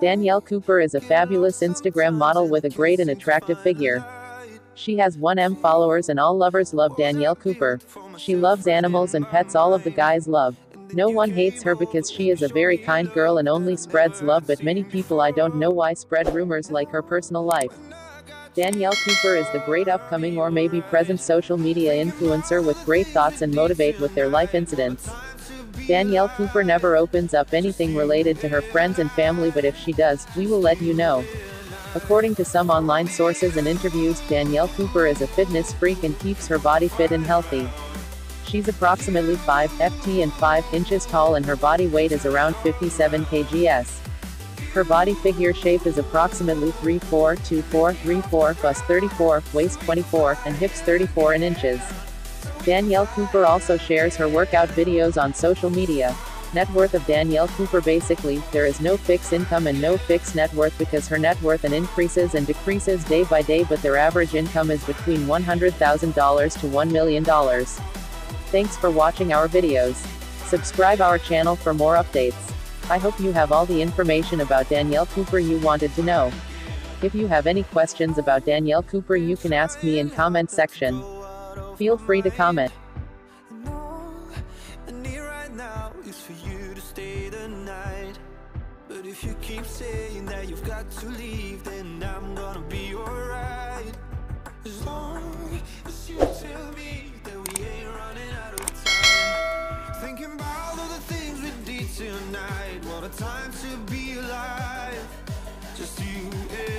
Danielle Cooper is a fabulous Instagram model with a great and attractive figure. She has 1M followers and all lovers love Danielle Cooper. She loves animals and pets all of the guys love. No one hates her because she is a very kind girl and only spreads love but many people I don't know why spread rumors like her personal life. Danielle Cooper is the great upcoming or maybe present social media influencer with great thoughts and motivate with their life incidents. Danielle Cooper never opens up anything related to her friends and family but if she does, we will let you know. According to some online sources and interviews, Danielle Cooper is a fitness freak and keeps her body fit and healthy. She's approximately 5 ft and 5 inches tall and her body weight is around 57 kgs. Her body figure shape is approximately 34, 24, 34, bust 34, waist 24, and hips 34 in inches. Danielle Cooper also shares her workout videos on social media. Net worth of Danielle Cooper Basically, there is no fixed income and no fixed net worth because her net worth and increases and decreases day by day but their average income is between $100,000 to $1 million. Thanks for watching our videos. Subscribe our channel for more updates. I hope you have all the information about Danielle Cooper you wanted to know. If you have any questions about Danielle Cooper you can ask me in comment section. Feel free to comment. If you keep saying that you've got to leave, then I'm gonna be alright. As long as you tell me that we ain't running out of time. Thinking about all the things we did tonight, what a time to be alive. Just you and